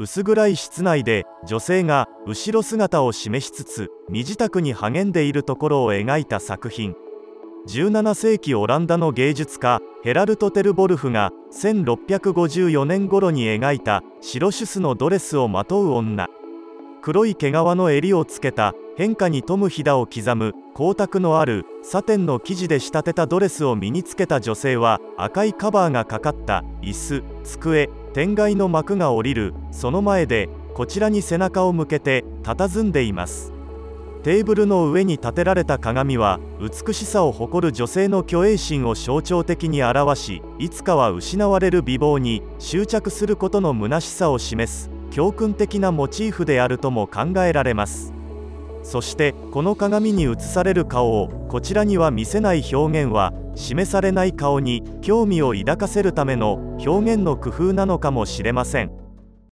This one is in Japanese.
薄暗い室内で女性が後ろ姿を示しつつ身支度に励んでいるところを描いた作品。17世紀オランダの芸術家ヘラルト・テルボルフが1654年頃に描いた白シュスのドレスをまとう女。黒い毛皮の襟をつけた変化に富むひだを刻む光沢のあるサテンの生地で仕立てたドレスを身につけた女性は赤いカバーがかかった椅子机天蓋の幕が下りるその前でこちらに背中を向けて佇んでいます。テーブルの上に立てられた鏡は美しさを誇る女性の虚栄心を象徴的に表しいつかは失われる美貌に執着することの虚しさを示す教訓的なモチーフであるとも考えられます。そしてこの鏡に映される顔をこちらには見せない表現は示されない顔に興味を抱かせるための表現の工夫なのかもしれません。